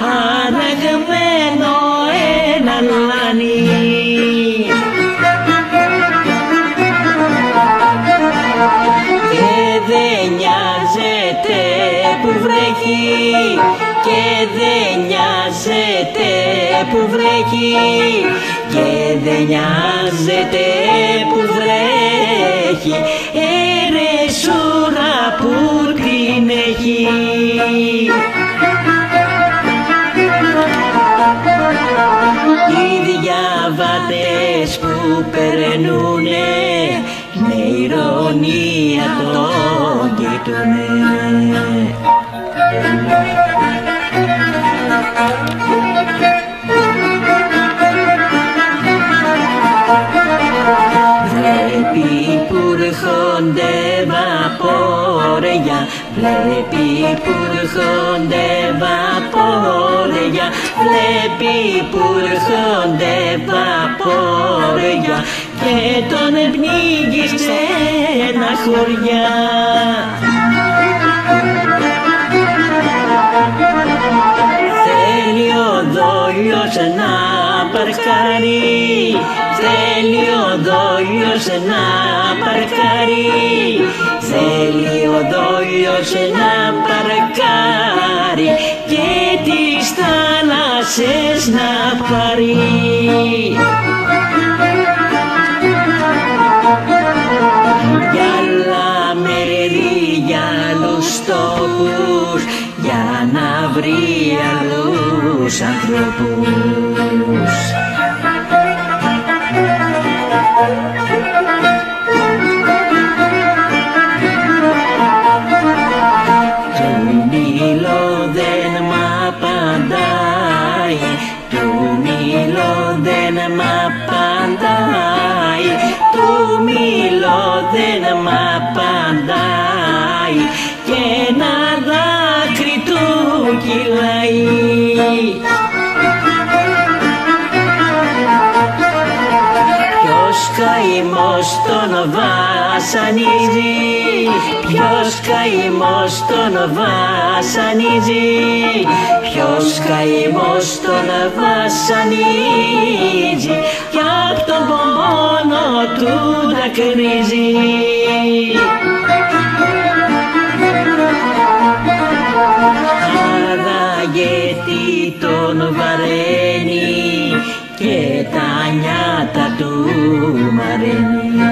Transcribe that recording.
αραγμένο ένα λάνι. Και δεν νοιάζεται που βρέχει και δεν νοιάζεται που βρέχει και δεν νοιάζεται που βρέχει έρες σούρα που την έχει. Διαβάτες που περνούνε με ηρωνία τον κοιτούνε. Βλέπει που έρχονται βαπόρια Βλέπει που έρχονται βαπόρια. Βλέπει που έρχονται βαπόρια. Και τον πνίγει σε ένα χωριά παρκάρει Θέλει ο δόλιος να παρκάρει Θέλει ο δόλιος να παρκάρει Και τις θάλασσες να πάρει. Για άλλα μέρη, για άλλους τόπους για να βρει άλλους ανθρώπους. Μ' απαντάει, του Νείλο δεν μ' απαντάει και ένα δάκρυ του κυλάει. Βασανίζει Ποιος καημός τον βασανίζει Ποιος καημός τον βασανίζει Κι απ' τον πόνο του δακρύζει Άρα γιατί τον βαραίνει και τα νιάτα του μαραίνει